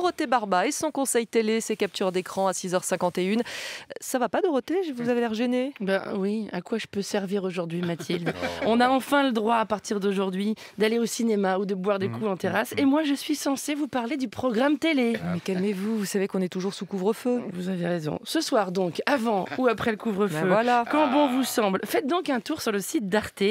Dorothée Barba et son conseil télé, ses captures d'écran à 6h51. Ça va pas Dorothée? Vous avez l'air gênée Ben oui, à quoi je peux servir aujourd'hui Mathilde? On a enfin le droit à partir d'aujourd'hui d'aller au cinéma ou de boire des coups en terrasse et moi je suis censée vous parler du programme télé. Mais calmez-vous, vous savez qu'on est toujours sous couvre-feu. Vous avez raison. Ce soir donc, avant ou après le couvre-feu, Ben voilà. quand bon vous semble, faites donc un tour sur le site d'Arte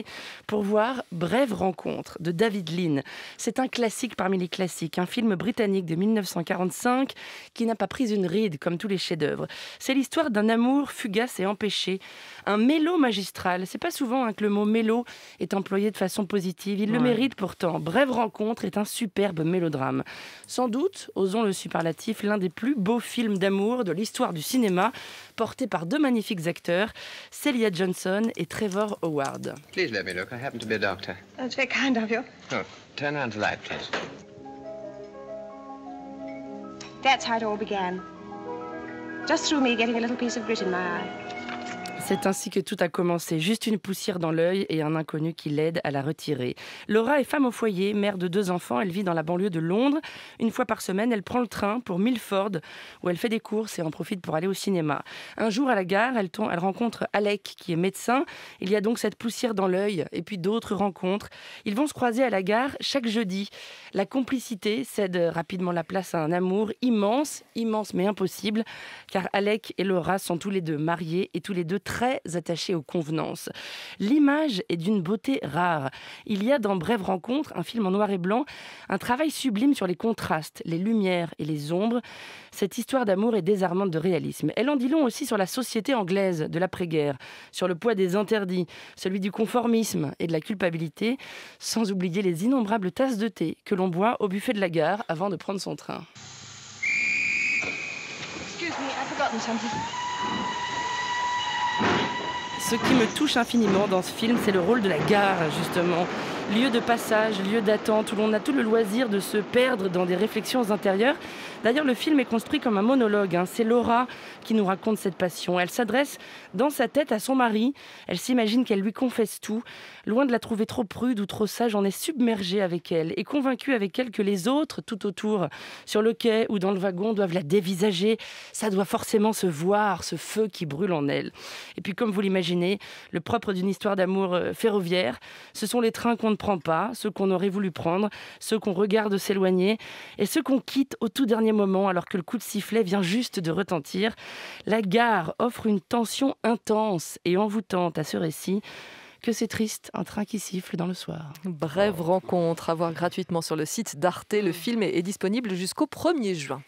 pour voir Brève rencontre de David Lean. C'est un classique parmi les classiques, un film britannique de 1945 qui n'a pas pris une ride comme tous les chefs-d'œuvre. C'est l'histoire d'un amour fugace et empêché, un mélo magistral. C'est pas souvent hein, que le mot mélo est employé de façon positive. Il le mérite pourtant. Brève rencontre est un superbe mélodrame. Sans doute, osons le superlatif, l'un des plus beaux films d'amour de l'histoire du cinéma, porté par deux magnifiques acteurs, Celia Johnson et Trevor Howard. Please let me look. I happen to be a doctor. That's very kind of you. Oh, turn around to light, please. That's how it all began. Just through me getting a little piece of grit in my eye. C'est ainsi que tout a commencé, juste une poussière dans l'œil et un inconnu qui l'aide à la retirer. Laura est femme au foyer, mère de deux enfants, elle vit dans la banlieue de Londres. Une fois par semaine, elle prend le train pour Milford, où elle fait des courses et en profite pour aller au cinéma. Un jour à la gare, elle, tombe- elle rencontre Alec, qui est médecin. Il y a donc cette poussière dans l'œil, et puis d'autres rencontres. Ils vont se croiser à la gare chaque jeudi. La complicité cède rapidement la place à un amour immense, immense mais impossible, car Alec et Laura sont tous les deux mariés et tous les deux très attachés aux convenances. L'image est d'une beauté rare. Il y a dans Brève rencontre, un film en noir et blanc, un travail sublime sur les contrastes, les lumières et les ombres. Cette histoire d'amour est désarmante de réalisme. Elle en dit long aussi sur la société anglaise de l'après-guerre, sur le poids des interdits, celui du conformisme et de la culpabilité, sans oublier les innombrables tasses de thé que l'on boit au buffet de la gare avant de prendre son train. Ce qui me touche infiniment dans ce film, c'est le rôle de la gare, justement. Lieu de passage, lieu d'attente, où l'on a tout le loisir de se perdre dans des réflexions intérieures. D'ailleurs, le film est construit comme un monologue. hein. C'est Laura qui nous raconte cette passion. Elle s'adresse dans sa tête à son mari. Elle s'imagine qu'elle lui confesse tout. Loin de la trouver trop prude ou trop sage, on est submergé avec elle et convaincu avec elle que les autres, tout autour, sur le quai ou dans le wagon, doivent la dévisager. Ça doit forcément se voir, ce feu qui brûle en elle. Et puis, comme vous l'imaginez, le propre d'une histoire d'amour euh, ferroviaire, ce sont les trains qu'on ne prend pas, ceux qu'on aurait voulu prendre, ceux qu'on regarde s'éloigner et ceux qu'on quitte au tout dernier moment alors que le coup de sifflet vient juste de retentir. La gare offre une tension intense et envoûtante à ce récit. Que c'est triste, un train qui siffle dans le soir. Brève rencontre à voir gratuitement sur le site d'Arte. Le film est est disponible jusqu'au 1er juin.